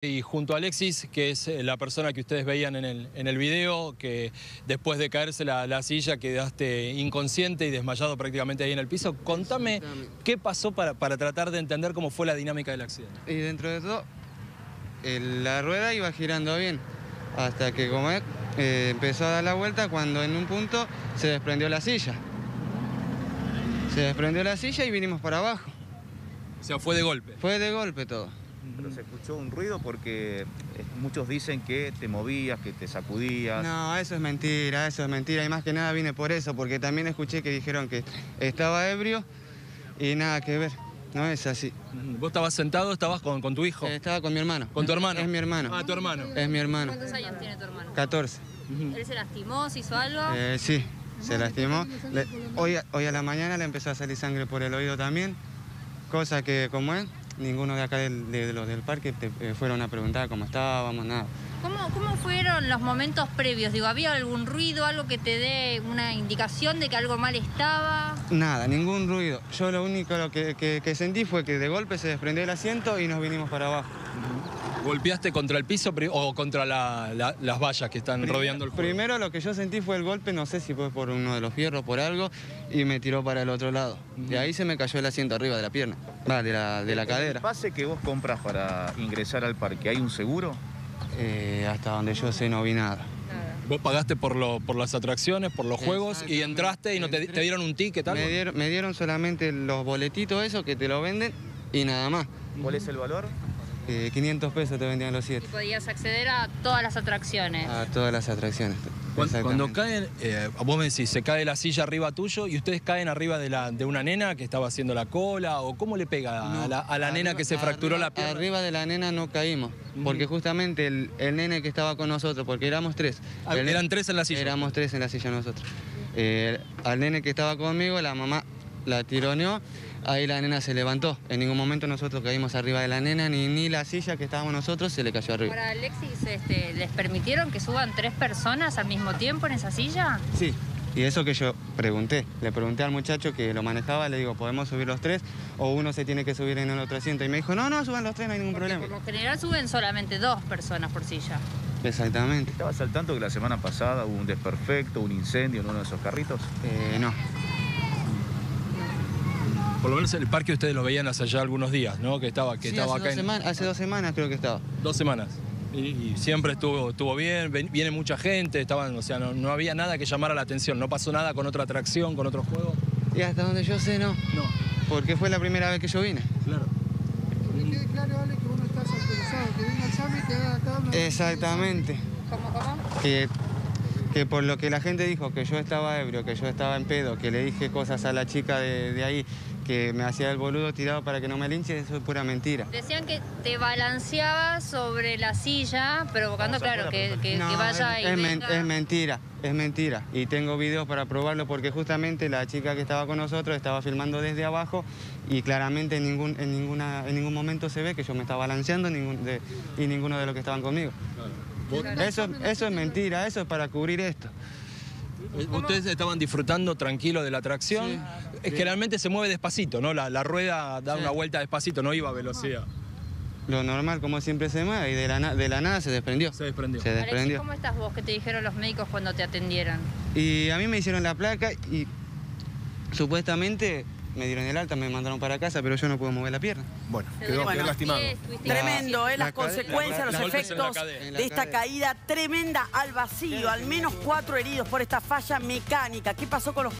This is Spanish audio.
Y junto a Alexis, que es eh, la persona que ustedes veían en el, en el video, que después de caerse la, la silla quedaste inconsciente y desmayado prácticamente ahí en el piso. Contame qué pasó para, para tratar de entender cómo fue la dinámica del accidente. Y dentro de todo, el- la rueda iba girando bien, hasta que como eh, empezó a dar la vuelta cuando en un punto se desprendió la silla. Se desprendió la silla y vinimos para abajo. O sea, fue de golpe. Fue de golpe todo. Pero se escuchó un ruido porque eh, muchos dicen que te movías, que te sacudías. No, eso es mentira, eso es mentira. Y más que nada vine por eso, porque también escuché que dijeron que estaba ebrio y nada que ver. No es así. ¿Vos estabas sentado, estabas con, con tu hijo? Eh, Estaba con mi hermano. ¿Con tu hermano? Es mi hermano. Ah, tu hermano. Es mi hermano. ¿Cuántos años tiene tu hermano? 14. Ujú. ¿Él se lastimó, se hizo algo? Eh, sí, se lastimó. Le- hoy, hoy a la mañana le empezó a salir sangre por el oído también, cosa que como es, ninguno de acá del, de los del parque te, eh, fueron a preguntar cómo estábamos, nada. ¿Cómo, ¿Cómo fueron los momentos previos? Digo, ¿había algún ruido, algo que te dé una indicación de que algo mal estaba? Nada, ningún ruido. Yo lo único lo que, que- que sentí fue que de golpe se desprendió el asiento y nos vinimos para abajo. ¿Golpeaste contra el piso o contra la- la- las vallas que están rodeando el juego? Primero lo que yo sentí fue el golpe, no sé si fue por uno de los fierros, por algo, y me tiró para el otro lado. Y ahí se me cayó el asiento arriba de la pierna, va, de la, de la El cadera. pase que vos compras para ingresar al parque, ¿hay un seguro? Eh, hasta donde yo sé no vi nada. Vos pagaste por, lo, por las atracciones, por los juegos y entraste y no te, dieron un ticket, algo? Me dieron, me dieron solamente los boletitos esos que te lo venden y nada más. ¿Cuál es el valor? Eh, 500 pesos te vendían los Y siete. podías acceder a todas las atracciones. A todas las atracciones. Cuando, caen, eh, vos me decís, se cae la silla arriba tuyo y ustedes caen arriba de, la, de una nena que estaba haciendo la cola o cómo le pega a No, la, a la nena que se fracturó arriba- la pierna. Arriba de la nena no caímos, porque justamente el, el nene que estaba con nosotros, porque éramos tres. Ah, el- eran tres en la silla. Éramos tres en la silla nosotros. Eh, al nene que estaba conmigo, la mamá la tironeó, ahí la nena se levantó. En ningún momento nosotros caímos arriba de la nena, ni, ni la silla que estábamos nosotros se le cayó arriba. Ahora, Alexis, este, ¿les permitieron que suban tres personas al mismo tiempo en esa silla? Sí. Y eso que yo pregunté, le pregunté al muchacho que lo manejaba, le digo, ¿podemos subir los tres o uno se tiene que subir en el otro asiento? Y me dijo, no, no, suban los tres, no hay ningún Porque problema. por lo general suben solamente dos personas por silla. Exactamente. ¿Estabas al tanto que la semana pasada hubo un desperfecto, un incendio en uno de esos carritos? Eh, no. Por lo menos en el parque ustedes lo veían hace ya algunos días, ¿no? Que estaba, que Sí, estaba hace, acá dos en semanas, hace dos semanas creo que estaba. dos semanas. Y, y siempre estuvo, estuvo bien, ven- viene mucha gente, estaban, o sea, no, no había nada que llamara la atención, no pasó nada con otra atracción, con otro juego. Y hasta donde yo sé, no. No, Porque fue la primera vez que yo vine. claro. Que quede claro, Ale, que vos no estás autorizado, que venga el SAMI y que haga. Exactamente. ¿Cómo, cómo? Que, que por lo que la gente dijo, que yo estaba ebrio, que yo estaba en pedo, que le dije cosas a la chica de, de ahí, que me hacía el boludo tirado para que no me linche, eso es pura mentira. Decían que te balanceabas sobre la silla, provocando, claro, que, que- No, que vaya es, y es men- venga. es mentira, es mentira. Y tengo videos para probarlo porque justamente la chica que estaba con nosotros estaba filmando desde abajo y claramente en ningún, en ninguna, en ningún momento se ve que yo me estaba balanceando ningún de- y ninguno de los que estaban conmigo. Eso, eso es mentira, eso es para cubrir esto. Eh, Ustedes estaban disfrutando tranquilo de la atracción. Sí. Generalmente se mueve despacito, ¿no? La, la rueda da Sí. una vuelta despacito, no iba a velocidad. Lo normal como siempre se mueve y de la, de la nada se desprendió. Se desprendió. Se Alexis, desprendió. ¿cómo estás vos? ¿Qué te dijeron los médicos cuando te atendieron? Y a mí me hicieron la placa y supuestamente me dieron el alta, me mandaron para casa, pero yo no puedo mover la pierna. Bueno, ¿Te quedó, lastimado. Tremendo, ¿eh? Las La consecuencias, la- los la efectos de esta caída tremenda al vacío. Al menos cuatro heridos por esta falla mecánica. ¿Qué pasó con los